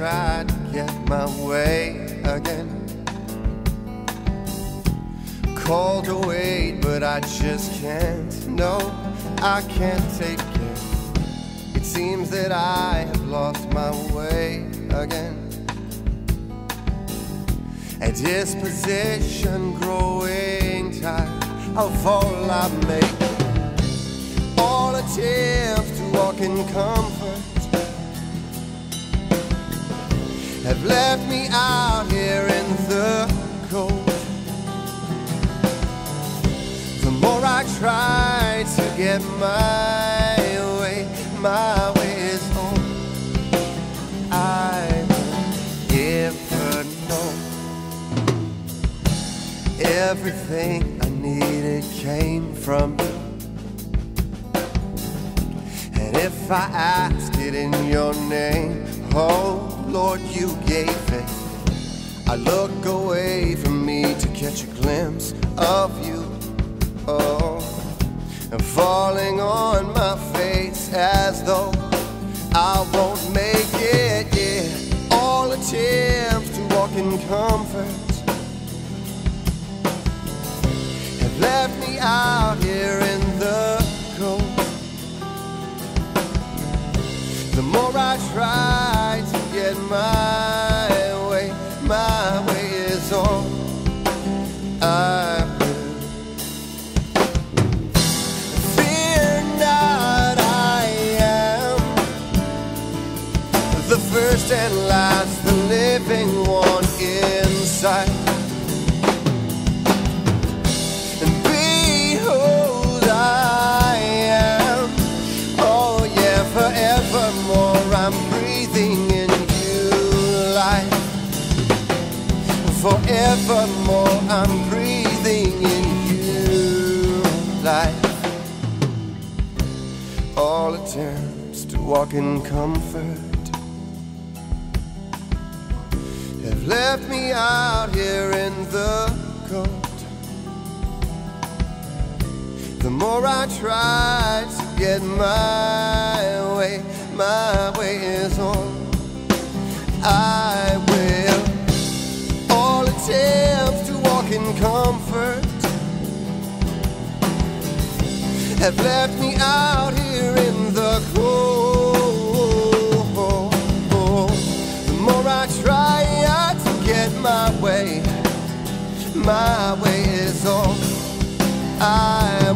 try to get my way again. Called to wait, but I just can't. No, I can't take it. It seems that I have lost my way again. A disposition growing tired of all I make. All attempts to walk in comfort have left me out here in the cold. The more I try to get my way, my way is home. I never know. Everything I needed came from you. And if I ask it in your name, oh Lord, you gave it. I look away from me to catch a glimpse of you. Oh, and falling on my face as though I won't make it. Yeah, all attempts to walk in comfort have left me out here in the cold. The more I try and last, the living one inside. And behold, I am. Oh, yeah, forevermore I'm breathing in you life. Forevermore I'm breathing in you life. All attempts to walk in comfort have left me out here in the cold. The more I try to get my way, my way is on. I will. All attempts to walk in comfort have left me out here in the cold. The more I try my way, my way is on. I